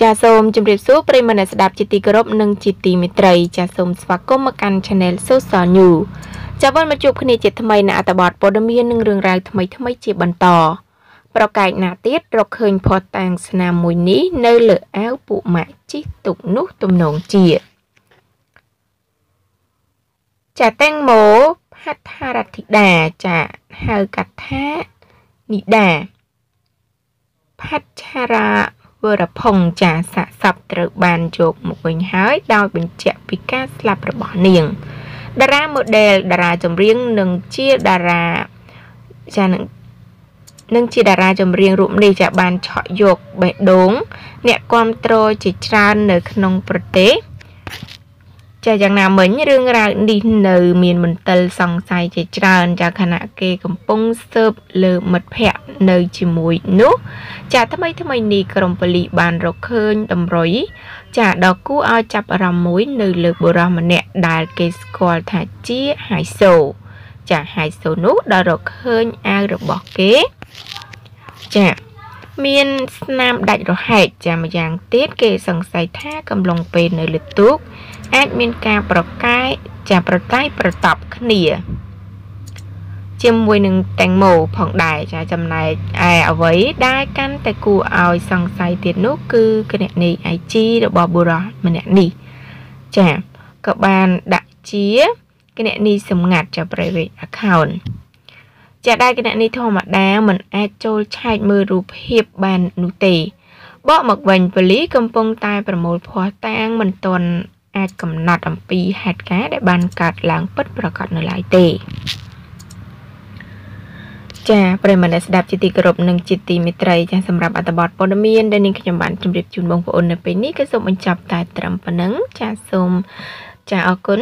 ចាសសូមជម្រាបសួរប្រិយមិត្តអ្នកស្ដាប់ជាទីគោរពនិងជាទីមេត្រី ចាសសូមស្វាគមន៍មកកាន់ Channel Social News ចាសវិលមកជួបគ្នាជាថ្មីនៅអត្ថបទព័ត៌មាននិងរឿងរ៉ាវថ្មីថ្មីជាបន្តប្រកែកណាទៀតរកឃើញផុសតាំងស្នាមមួយនេះនៅលើអាវពួកម៉ាក់ជីកទុកនោះទំនងជាចាតេងម៉ូហដ្ឋារធិដាចាហៅកាត់ថានីដាផាត់ឆារា វរភុងចាសាកសពត្រូវបានយកមកវិញហើយដោយបញ្ជាក់ពីការស្លាប់របស់នាងតារា model តារាចម្រៀងនិងជាតារាចានឹងនឹងជាតារាចម្រៀងរូបនេះចាបានឆក់យកបេះដូង អ្នកគ្រប់គ្រងជាច្រើននៅក្នុងប្រទេស ចាយ៉ាងណាមិញរឿងរ៉ាវនេះនៅ មានមន្ទិលសង្ស័យជាច្រើនចាខណៈគេកំពុងស៊ើបលើមិត្តភ័ក្តិនៅជាមួយនោះចាថ្មីថ្មីនេះក្រុមប៉ូលីសបានរកឃើញតម្រុយចាដល់គួរឲ្យចាប់អារម្មណ៍មួយ នៅលើបុរសម្នាក់ដែលគេស្គាល់ថាជាហៃសូ ចាហៃសូនោះដល់រកឃើញអាវរបស់គេចាមានស្នាមដាច់រហែកចាម្យ៉ាងទៀតគេសង្ស័យថាកំឡុងពេលនៅលើទូក អាចមានការប្រកែកចាប្រតែយប្រតប់គ្នា ជាមួយនឹងតេងម៉ូផងដែរចាចំណែកឯអ្វីដែលកាន់តែគួរឲ្យសង្ស័យទៀតនោះគឺគណនី IG របស់បុរសម្នាក់នេះចាក៏បានដាក់ជាគណនីសម្ងាត់ចា private account ចាដែលគណនីធម្មតាមិនអាចចូលឆែកមើលរូបភាពបាននោះទេបកមកវិញប៉ូលីកំពុងតែប្រមូលភស្តុតាងមិនទាន់ អាចកំណត់អំពីហេតុការណ៍ដែលបានកើតឡើងពិតប្រាកដនៅឡើយទេចាប្រិមត្តស្ដាប់ជាទីគោរពនិងជាទីមេត្រីចាសម្រាប់អត្ថបទព័ត៌មានដែលនាងខ្ញុំបានជម្រាបជូនបងប្អូននៅពេលនេះក៏សូមបញ្ចប់តែត្រឹមប៉ុណ្ណឹងចាសូមចាអរគុណ